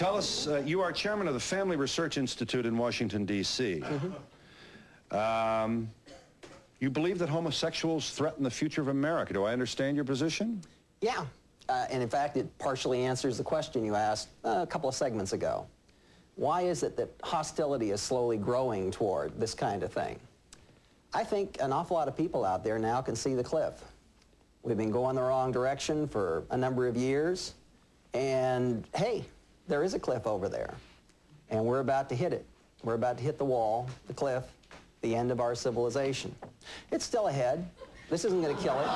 tell us, uh, you are chairman of the Family Research Institute in Washington, D.C. Mm-hmm. Um, you believe that homosexuals threaten the future of America. Do I understand your position? Yeah. Uh, and in fact, it partially answers the question you asked uh, a couple of segments ago. Why is it that hostility is slowly growing toward this kind of thing? I think an awful lot of people out there now can see the cliff. We've been going the wrong direction for a number of years, and hey, there is a cliff over there, and we're about to hit it. We're about to hit the wall, the cliff, the end of our civilization. It's still ahead. This isn't going to kill it.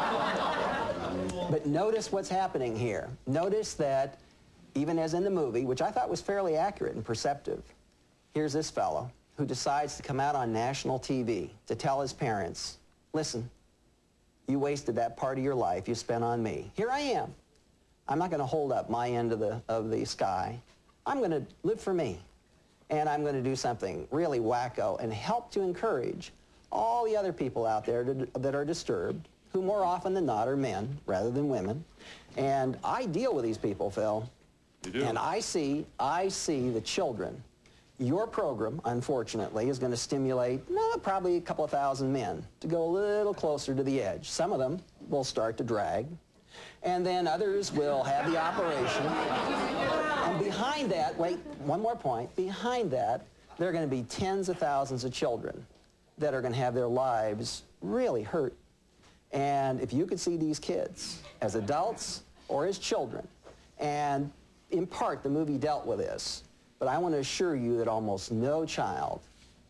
But notice what's happening here. Notice that even as in the movie, which I thought was fairly accurate and perceptive, here's this fellow who decides to come out on national TV to tell his parents, listen, you wasted that part of your life you spent on me. Here I am. I'm not going to hold up my end of the, of the sky. I'm going to live for me. And I'm going to do something really wacko and help to encourage all the other people out there to, that are disturbed, who more often than not are men rather than women. And I deal with these people, Phil. You do? And I see, I see the children. Your program, unfortunately, is going to stimulate no, probably a couple of thousand men to go a little closer to the edge. Some of them will start to drag, and then others will have the operation. And behind that, wait, one more point, behind that, there are going to be tens of thousands of children that are going to have their lives really hurt. And if you could see these kids as adults or as children, and in part the movie dealt with this, but I want to assure you that almost no child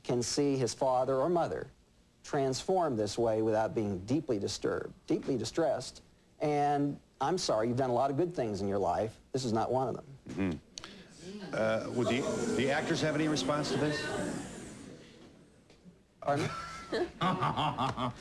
can see his father or mother transform this way without being deeply disturbed, deeply distressed, and I'm sorry, you've done a lot of good things in your life. This is not one of them. Mm -hmm. uh, would the, the actors have any response to this? Pardon? well,